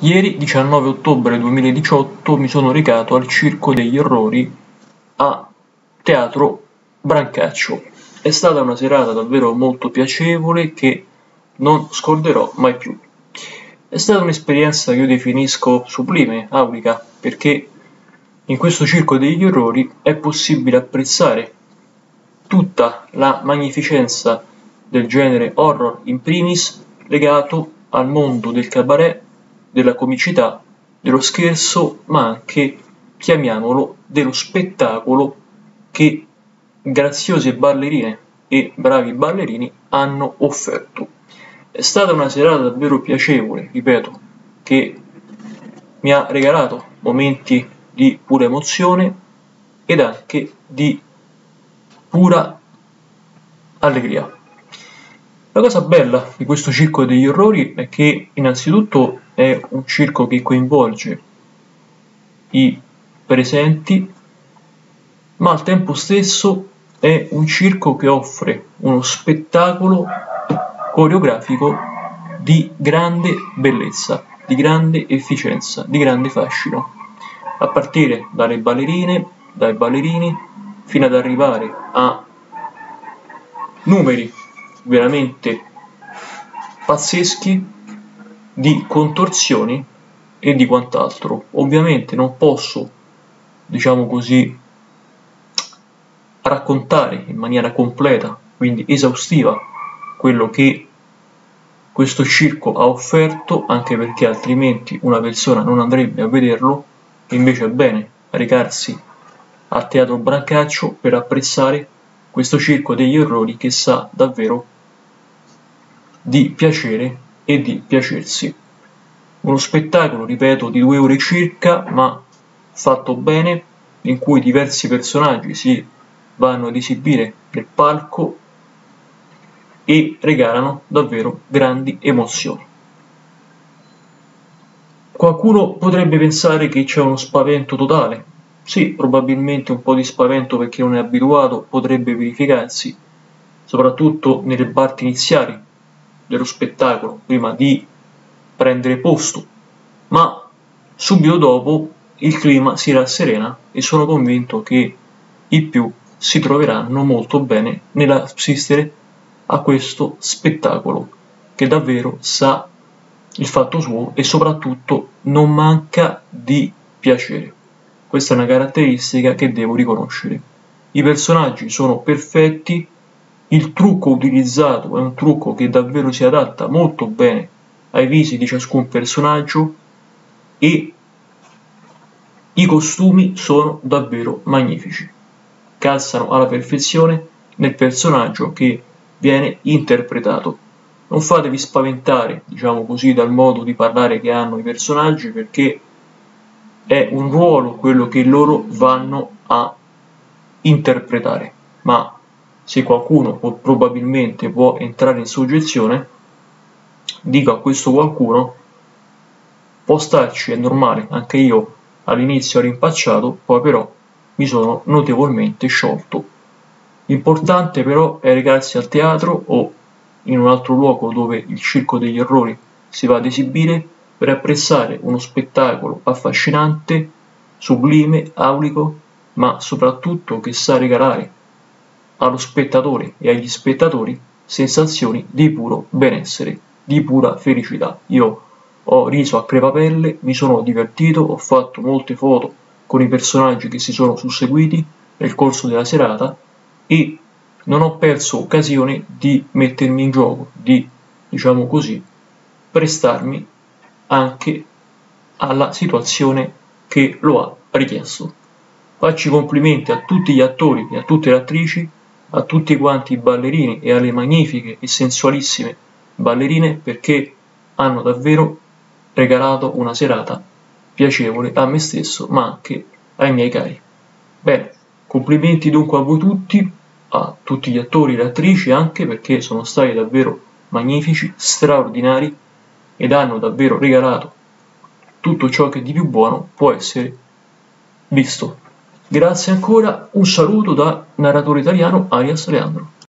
Ieri, 19 ottobre 2018, mi sono recato al Circo degli Orrori a Teatro Brancaccio. È stata una serata davvero molto piacevole che non scorderò mai più. È stata un'esperienza che io definisco sublime, aulica, perché in questo Circo degli Orrori è possibile apprezzare tutta la magnificenza del genere horror in primis legato al mondo del cabaret della comicità, dello scherzo, ma anche, chiamiamolo, dello spettacolo che graziose ballerine e bravi ballerini hanno offerto. È stata una serata davvero piacevole, ripeto, che mi ha regalato momenti di pura emozione ed anche di pura allegria. La cosa bella di questo circo degli orrori è che innanzitutto è un circo che coinvolge i presenti, ma al tempo stesso è un circo che offre uno spettacolo coreografico di grande bellezza, di grande efficienza, di grande fascino, a partire dalle ballerine, dai ballerini, fino ad arrivare a numeri veramente pazzeschi di contorsioni e di quant'altro. Ovviamente non posso, diciamo così, raccontare in maniera completa, quindi esaustiva, quello che questo circo ha offerto, anche perché altrimenti una persona non andrebbe a vederlo, e invece è bene recarsi al Teatro Brancaccio per apprezzare questo circo degli orrori che sa davvero di piacere e di piacersi. Uno spettacolo, ripeto, di due ore circa, ma fatto bene, in cui diversi personaggi si vanno ad esibire nel palco e regalano davvero grandi emozioni. Qualcuno potrebbe pensare che c'è uno spavento totale. Sì, probabilmente un po' di spavento perché non è abituato potrebbe verificarsi, soprattutto nelle parti iniziali dello spettacolo prima di prendere posto, ma subito dopo il clima si rasserena e sono convinto che i più si troveranno molto bene nell'assistere a questo spettacolo che davvero sa il fatto suo e soprattutto non manca di piacere. Questa è una caratteristica che devo riconoscere. I personaggi sono perfetti il trucco utilizzato è un trucco che davvero si adatta molto bene ai visi di ciascun personaggio e i costumi sono davvero magnifici. Calzano alla perfezione nel personaggio che viene interpretato. Non fatevi spaventare, diciamo così, dal modo di parlare che hanno i personaggi perché è un ruolo quello che loro vanno a interpretare, ma se qualcuno può, probabilmente può entrare in soggezione, dico a questo qualcuno, può starci, è normale, anche io all'inizio ero impacciato, poi però mi sono notevolmente sciolto. L'importante però è recarsi al teatro o in un altro luogo dove il circo degli errori si va ad esibire per apprezzare uno spettacolo affascinante, sublime, aulico, ma soprattutto che sa regalare allo spettatore e agli spettatori sensazioni di puro benessere, di pura felicità. Io ho riso a crepapelle, mi sono divertito, ho fatto molte foto con i personaggi che si sono susseguiti nel corso della serata e non ho perso occasione di mettermi in gioco, di, diciamo così, prestarmi anche alla situazione che lo ha richiesto. Faccio i complimenti a tutti gli attori e a tutte le attrici a tutti quanti i ballerini e alle magnifiche e sensualissime ballerine perché hanno davvero regalato una serata piacevole a me stesso ma anche ai miei cari. Bene, complimenti dunque a voi tutti, a tutti gli attori e le attrici anche perché sono stati davvero magnifici, straordinari ed hanno davvero regalato tutto ciò che di più buono può essere visto. Grazie ancora, un saluto da narratore italiano Arias Leandro.